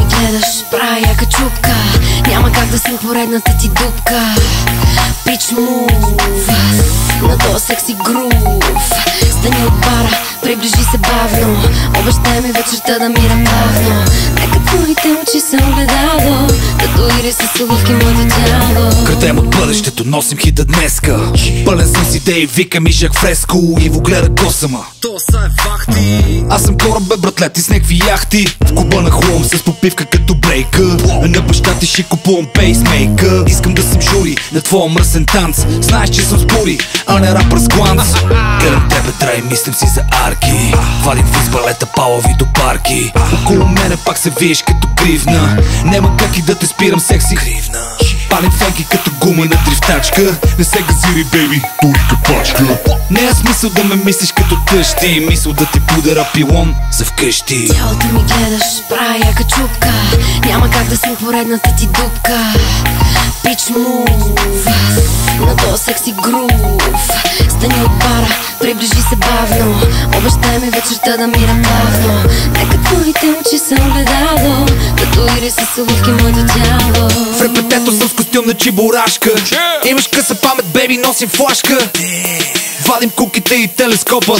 гледаш, правя яка чупка Няма как да съм поредната ти дупка. Пич мув На то секси грув. Стани от бара, приближи се бавно Обещай ми вечерта да мира бавно. Нека твоите очи се огледало Татуири с уловки моето тяло. Крадем от бъдещето, носим хита днеска. Пълен съм с идеи, вика ми Жак Фреско. Иво гледа косама. То са е фахти Аз съм кораб бе братле, ти с някакви яхти. В куба на хлом с попивка като брейка. На баща ти ще купувам пейсмейка. Искам да съм жури на твоя мръсен танц. Знаеш, че съм спори, а не рапър с гланц. Гледам тебе трай, мислим си за арки. Вадим в избалета палави до парки. Около мене пак се виеш като гривна. Нема как и да те спирам секси. Гривна. Палим фенки като гума на дрифтачка. Не се газири, бейби, тури капачка. Не е смисъл да ме мислиш като тъщи. Мисъл да ти пудера пилон за вкъщи. Тялото ми гледаш, правя яка чупка Няма как да съм поредната ти дупка. Пич мув На то секси грув Обещай ми вечерта да мира бавно. Нека твоите очи се огледало Татуири с уловки моето тяло. В репетето съм с костюм на чебурашка. Имаш къса памет, бейби, носим флашка. Вадим куките и телескопа.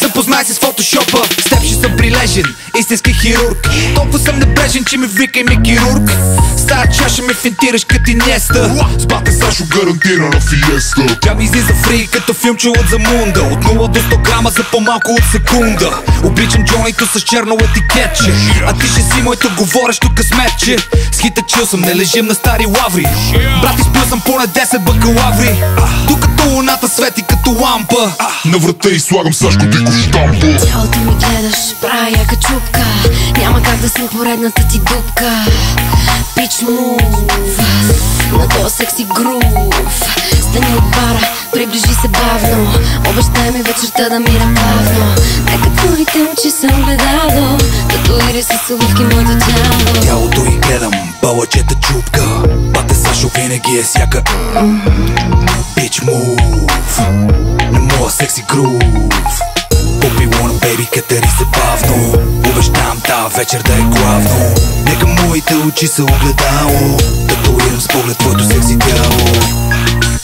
Запознай се с фотошопа. С теб ще съм прилежен, истински хирург. Толкова съм небрежен, че ми викай ми хирург ме финтираш като Инеста С бата Сашо гарантирана фиеста. Тя ми излиза фри като филмче от Замунда. От 0 до 100 грама за по-малко от секунда. Обичам Джонито с черно етикетче. А ти ще си моето говорещо късметче. С хита чил съм, не лежим на стари лаври. Брат, изпил съм поне 10 бакалаври. Докато луната свети като лампа. На врата и слагам Сашко Дико штампа. Тялото ми гледаш, правя яка чупка Няма как да съм поредната ти дупка Пич мув На то секси грув. Стани от бара, приближи се бавно. Обещай ми вечерта да мира бавно Нека твоите очи се огледало Татуири с уловки моето тяло. Тялото и гледам, балъчета чупка. Бате Сашо винаги е сяка. Bitch move. На моя секси грув. Попи луна, бейби, катери се бавно вечер да е главно. Нека моите очи са огледало Татуирам с поглед твоето секси тяло